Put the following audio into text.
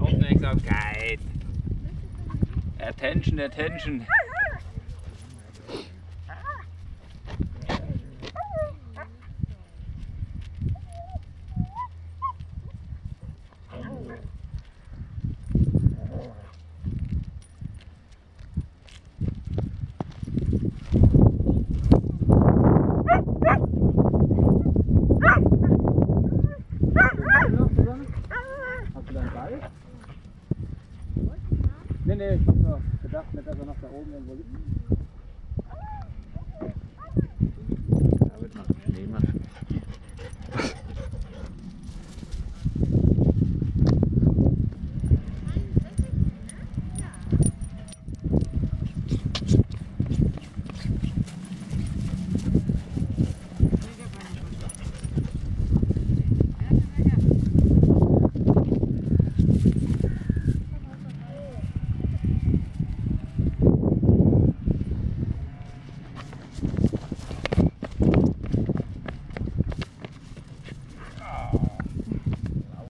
Aufmerksamkeit. Attention, attention. Ball? Nee, nee, ich hab nur gedacht, nicht, dass er noch da oben irgendwo liegt.